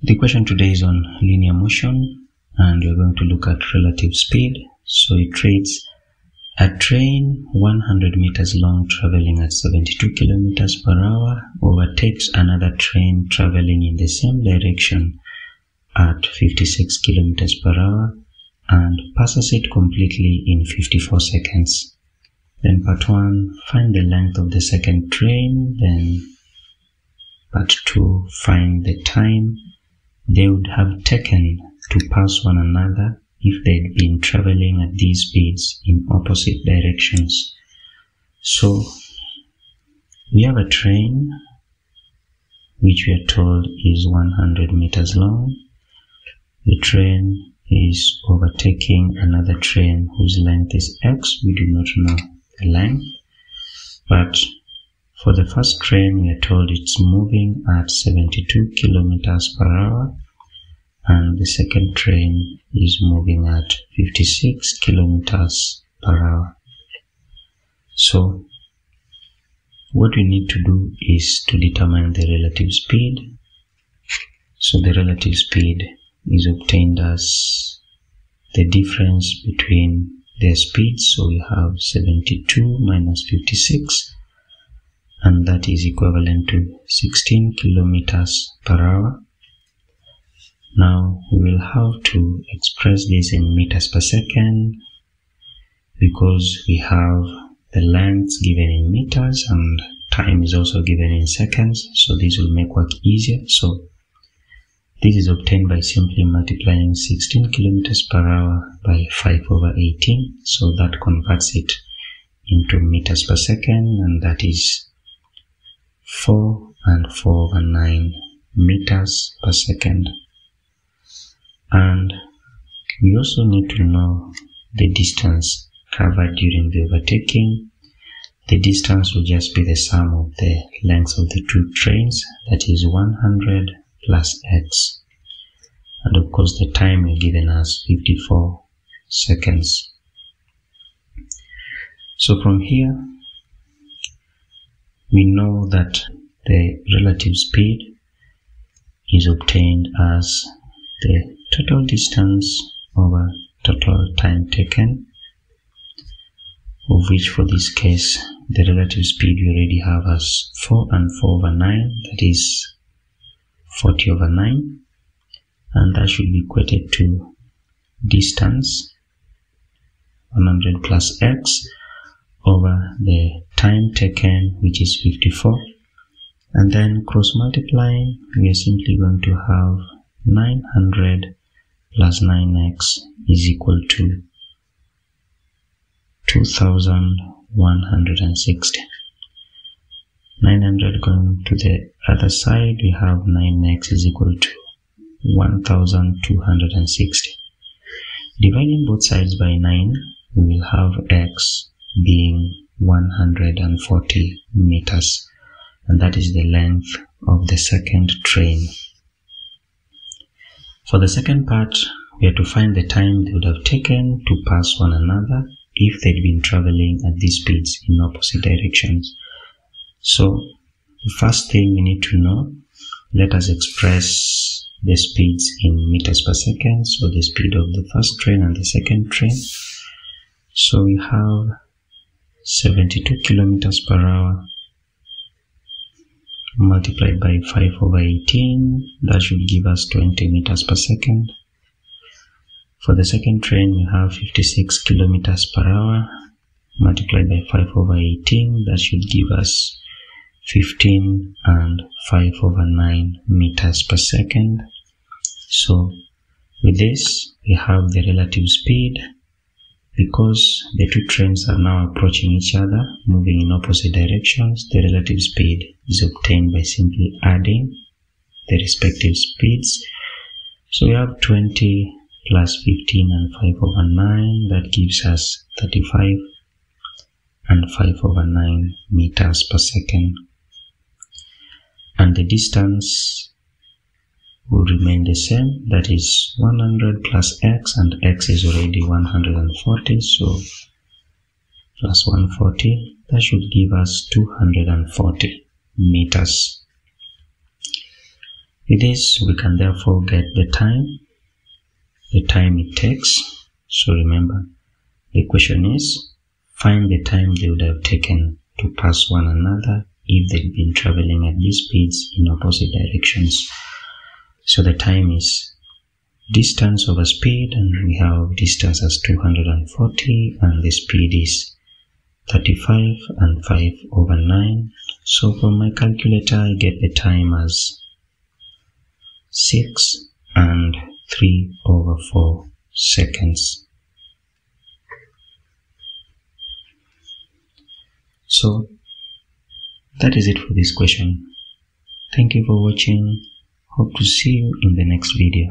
The question today is on linear motion and we're going to look at relative speed. So it reads a train 100 meters long traveling at 72 kilometers per hour overtakes another train traveling in the same direction at 56 kilometers per hour and passes it completely in 54 seconds. Then part 1, find the length of the second train. Then part 2, find the time they would have taken to pass one another if they'd been traveling at these speeds in opposite directions. So we have a train which we are told is 100 meters long. The train is overtaking another train whose length is x. We do not know the length, but for the first train, we are told it's moving at 72 kilometers per hour, and the second train is moving at 56 kilometers per hour. So, what we need to do is to determine the relative speed. So, the relative speed is obtained as the difference between their speeds. So, we have 72 minus 56 and that is equivalent to 16 kilometers per hour. Now we will have to express this in meters per second because we have the length given in meters and time is also given in seconds so this will make work easier so this is obtained by simply multiplying 16 kilometers per hour by 5 over 18 so that converts it into meters per second and that is 4 and 4 over 9 meters per second. And we also need to know the distance covered during the overtaking. The distance will just be the sum of the lengths of the two trains, that is 100 plus x. And of course, the time is given as 54 seconds. So from here, we know that the relative speed is obtained as the total distance over total time taken of which for this case the relative speed we already have as 4 and 4 over 9 that is 40 over 9 and that should be equated to distance 100 plus x over the time taken which is 54 and then cross multiplying we are simply going to have 900 plus 9x is equal to 2160 900 going to the other side we have 9x is equal to 1260 dividing both sides by 9 we will have x being 140 meters and that is the length of the second train. For the second part, we have to find the time they would have taken to pass one another if they'd been traveling at these speeds in opposite directions. So, the first thing we need to know, let us express the speeds in meters per second, so the speed of the first train and the second train. So we have 72 kilometers per hour multiplied by 5 over 18 that should give us 20 meters per second. For the second train we have 56 kilometers per hour multiplied by 5 over 18 that should give us 15 and 5 over 9 meters per second. So with this we have the relative speed because the two trains are now approaching each other, moving in opposite directions, the relative speed is obtained by simply adding the respective speeds. So we have 20 plus 15 and 5 over 9, that gives us 35 and 5 over 9 meters per second. And the distance will remain the same that is 100 plus x and x is already 140 so plus 140 that should give us 240 meters With this, we can therefore get the time, the time it takes. So remember, the question is, find the time they would have taken to pass one another if they'd been traveling at these speeds in opposite directions. So the time is distance over speed and we have distance as 240 and the speed is 35 and 5 over 9 so from my calculator I get the time as 6 and 3 over 4 seconds. So that is it for this question. Thank you for watching hope to see you in the next video